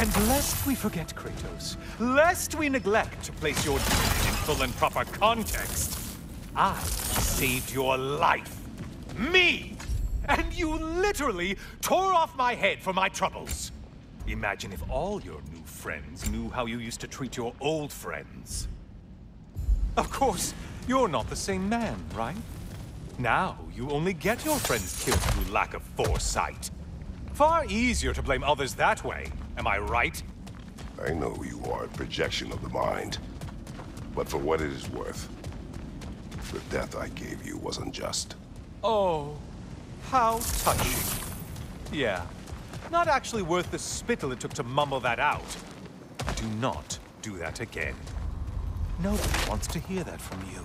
And lest we forget, Kratos, lest we neglect to place your deed in full and proper context, I saved your life. Me! And you literally tore off my head for my troubles. Imagine if all your new friends knew how you used to treat your old friends. Of course, you're not the same man, right? Now, you only get your friends killed through lack of foresight. Far easier to blame others that way, am I right? I know you are a projection of the mind. But for what it is worth, the death I gave you was unjust. Oh, how touching. Yeah, not actually worth the spittle it took to mumble that out. Do not do that again. Nobody wants to hear that from you.